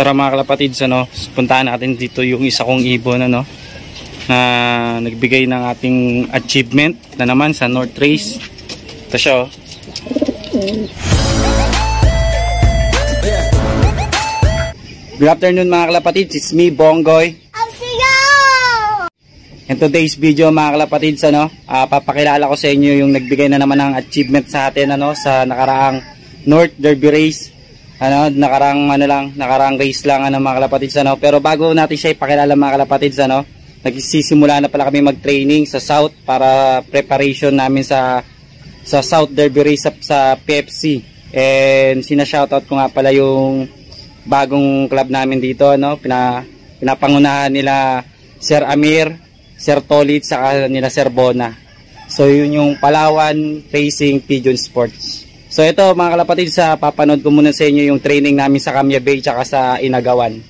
Tara mga kalapatids, ano, puntahan natin dito yung isa kong ibon, ano, na nagbigay ng ating achievement na naman sa North Race. Ito siya, oh. Good afternoon mga kalapatids, it's me, Bongoy. In today's video mga kalapatids, ano, uh, papakilala ko sa inyo yung nagbigay na naman ng achievement sa atin ano, sa nakaraang North Derby Race. Ano, nakaraang ano lang, nakaraang race lang ano mga kalapatids ano. Pero bago natin siya ipakilala mga kalapatids ano, nagsisimula na pala kami mag-training sa South para preparation namin sa sa South Derby Race sa, sa PFC. And sina-shoutout ko nga pala yung bagong club namin dito ano, pina, pinapangunahan nila Sir Amir Sir Tolit sa nila Sir Bona. So yun yung Palawan Racing Pigeon Sports. So ito mga kalapatid sa papanood ko muna sa inyo yung training namin sa Kamya Bay tsaka sa Inagawan.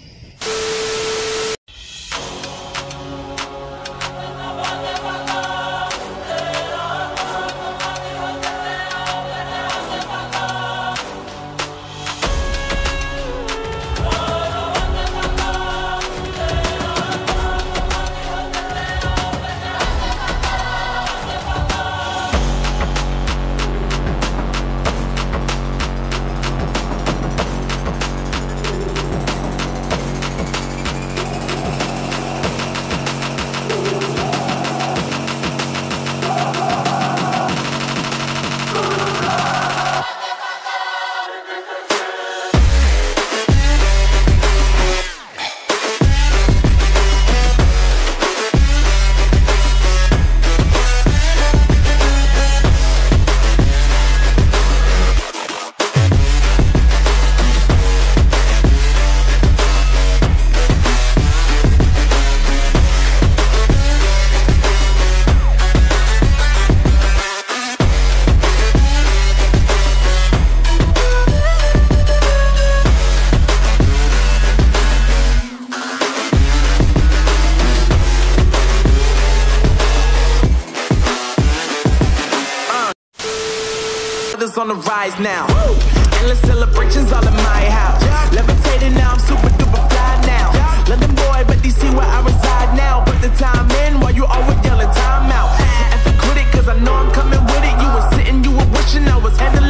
On the rise now. Endless celebrations all in my house. Levitating now, I'm super duper fly now. London boy, but DC where I reside now. Put the time in while you always yelling time out. And for critic, cause I know I'm coming with it. You were sitting, you were wishing I was handling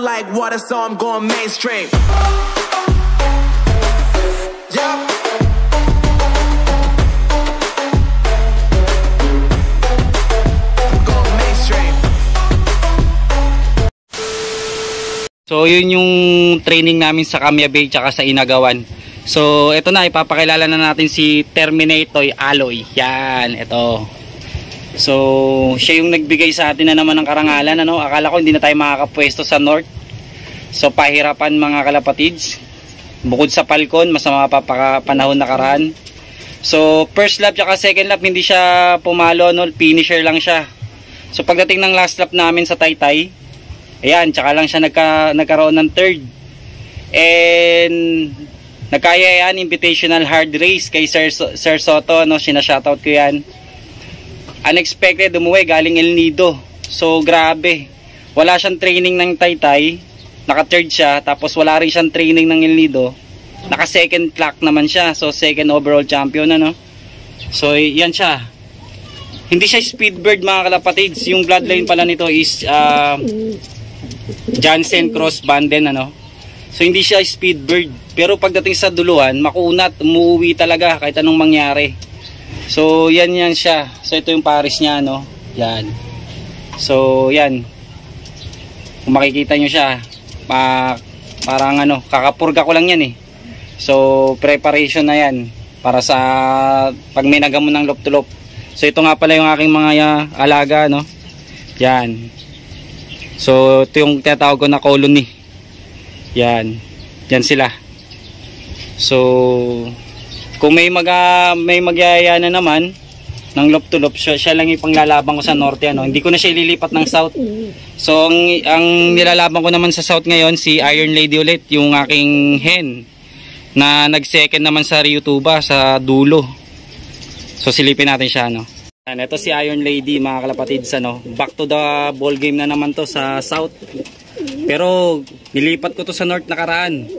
Like water, so I'm going mainstream. Yeah. Going mainstream. So yun yung training namin sa Kamya Bay tsaka sa Inagawan. So ito na ipapakilala na natin si Terminator Alloy. Yan, ito. So siya yung nagbigay sa atin na naman ng karangalan ano. Akala ko hindi na tayo makakapwesto sa North. So pahirapan mga kalapatids. Bukod sa Falcon, masama pa panahon nakaraan. So first lap tsaka second lap hindi siya pumalo no, finisher lang siya. So pagdating ng last lap namin sa Taytay, ayan, tsaka lang siya nagka, nagkaroon ng third. And nagkaya yan invitational hard race kay Sir, Sir Soto, no, sina-shoutout ko yan. Unexpected umuwi galing El Nido. So grabe. Wala siyang training ng Taytay. Naka-third siya tapos wala rin siyang training ng El Nido. Naka second clock naman siya. So second overall champion ano. So yan siya. Hindi siya speedbird mga kalapatids. Yung bloodline pala nito is uh, Jansen Cross Banden ano. So hindi siya speed bird. Pero pagdating sa duluhan, makunat, umuwi talaga kahit anong mangyari. So yan yan siya. So ito yung pares niya no. Yan. So yan. Kung makikita nyo siya, pa, parang ano, kakapurga ko lang yan eh. So preparation na yan para sa pag may nagamon ng lop to lop. So ito nga pala yung aking mga uh, alaga no. Yan. So ito yung tinatawag ko na colony. Yan. Yan sila. So kung may mag uh, may magyaya na naman ng lop to lop, siya, siya lang ipanglalaban ko sa norte ano. Hindi ko na siya ililipat ng south. So ang ang nilalaban ko naman sa south ngayon si Iron Lady ulit, yung aking hen na nag-second naman sa Ryutuba sa dulo. So silipin natin siya no. Yan, ito si Iron Lady mga kalapatids ano. Back to the ball game na naman to sa south. Pero nilipat ko to sa north nakaraan.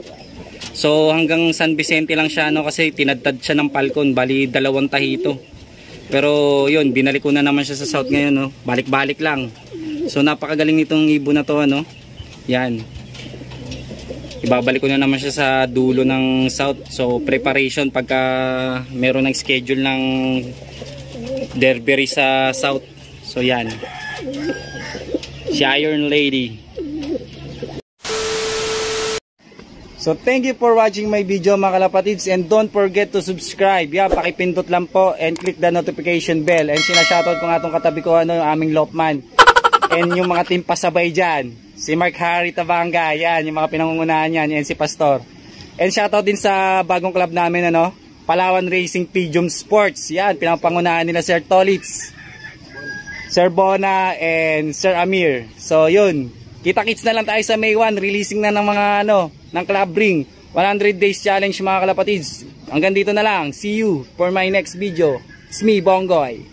So hanggang San Vicente lang siya no kasi tinadtad siya ng Falcon, bali dalawang tahito. Pero yun, binalik ko na naman siya sa south ngayon no. Balik-balik lang. So napakagaling nitong ibon na to ano. Yan. Ibabalik ko na naman siya sa dulo ng south. So preparation pagka meron ng schedule ng derby sa south. So yan. Si Iron Lady. So thank you for watching my video mga kalapatids and don't forget to subscribe. Yeah, pakipindot lang po and click the notification bell. And sinashoutout ko nga itong katabi ko ano, yung aming Lopman. And yung mga team pasabay dyan. Si Mark Harry Tabanga, yan, yung mga pinangungunahan yan, yan si Pastor. And shoutout din sa bagong club namin ano, Palawan Racing Pigeon Sports. Yan, pinapangunahan nila Sir Tolitz, Sir Bona, and Sir Amir. So yun, kita-kits na lang tayo sa May 1, releasing na ng mga ano, ng Club Ring. 100 days challenge mga kalapatids. Hanggang dito na lang. See you for my next video. It's me, Bongoy.